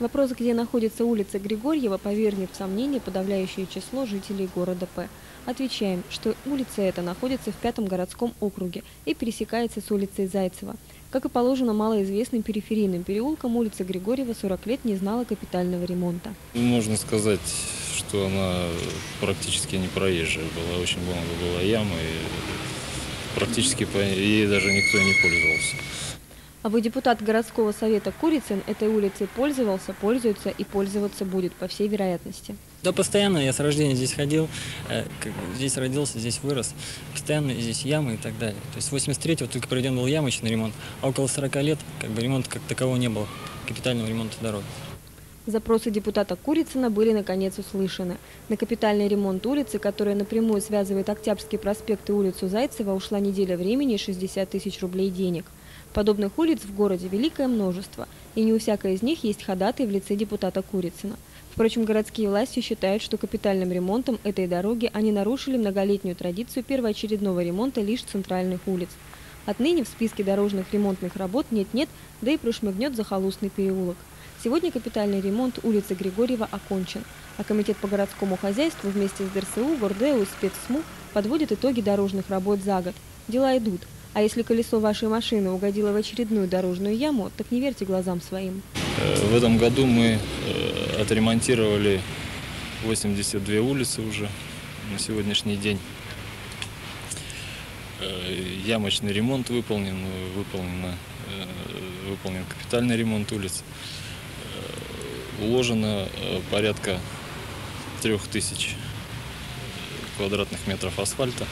Вопрос, где находится улица Григорьева, повергнет в сомнение подавляющее число жителей города П. Отвечаем, что улица эта находится в пятом городском округе и пересекается с улицей Зайцева. Как и положено малоизвестным периферийным переулкам, улица Григорьева 40 лет не знала капитального ремонта. Можно сказать, что она практически не проезжая была. Очень много была яма, и практически ей даже никто не пользовался. А вы, депутат городского совета Курицын, этой улицей пользовался, пользуется и пользоваться будет, по всей вероятности. Да, постоянно. Я с рождения здесь ходил, э, здесь родился, здесь вырос. Постоянно здесь ямы и так далее. То есть с 83-го только проведен был ямочный ремонт, а около 40 лет как бы ремонта как такового не было, капитального ремонта дорог. Запросы депутата Курицына были наконец услышаны. На капитальный ремонт улицы, которая напрямую связывает Октябрьский проспект и улицу Зайцева, ушла неделя времени и 60 тысяч рублей денег. Подобных улиц в городе великое множество, и не у всякой из них есть ходатай в лице депутата Курицына. Впрочем, городские власти считают, что капитальным ремонтом этой дороги они нарушили многолетнюю традицию первоочередного ремонта лишь центральных улиц. Отныне в списке дорожных ремонтных работ нет-нет, да и прошмыгнет захолустный переулок. Сегодня капитальный ремонт улицы Григорьева окончен, а Комитет по городскому хозяйству вместе с ДРСУ, Гордеу и спецсму подводит итоги дорожных работ за год. Дела идут. А если колесо вашей машины угодило в очередную дорожную яму, так не верьте глазам своим. Э, В этом году мы э, отремонтировали 82 улицы уже на сегодняшний день. Э, Ямочный ремонт выполнен, выполнено, э, выполнен капитальный ремонт улиц. Э, Уложено порядка трех тысяч квадратных метров асфальта.